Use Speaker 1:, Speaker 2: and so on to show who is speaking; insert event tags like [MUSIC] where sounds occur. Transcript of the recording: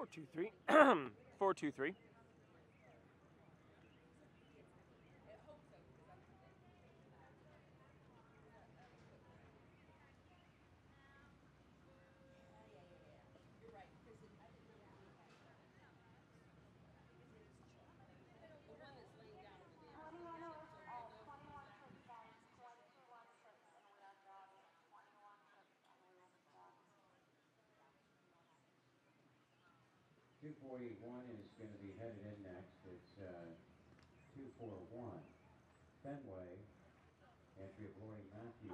Speaker 1: Four two three. [CLEARS THROAT] Four two three.
Speaker 2: Two forty-one is gonna be headed in next, it's, uh, two four one. Fenway, entry of Lori Matthews,